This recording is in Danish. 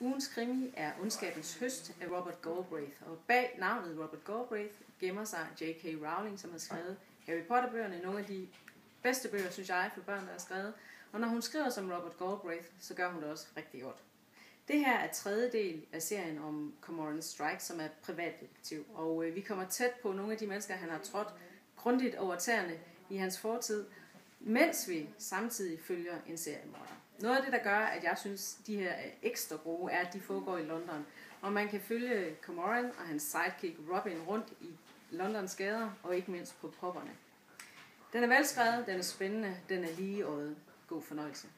Ugens krimi er Ondskabens Høst af Robert Galbraith, og bag navnet Robert Galbraith gemmer sig J.K. Rowling, som har skrevet Harry Potter-bøgerne, nogle af de bedste bøger, synes jeg, for børn, der er skrevet. Og når hun skriver som Robert Galbraith, så gør hun det også rigtig godt. Det her er tredje del af serien om Cormoran Strike, som er privatdetektiv, og øh, vi kommer tæt på nogle af de mennesker, han har trådt grundigt over tæerne i hans fortid, mens vi samtidig følger en seriemorder. Noget af det, der gør, at jeg synes, de her er ekstra gode, er, at de foregår i London. Og man kan følge Cormoran og hans sidekick Robin rundt i Londons gader, og ikke mindst på popperne. Den er velskrevet, den er spændende, den er lige øjet. God fornøjelse.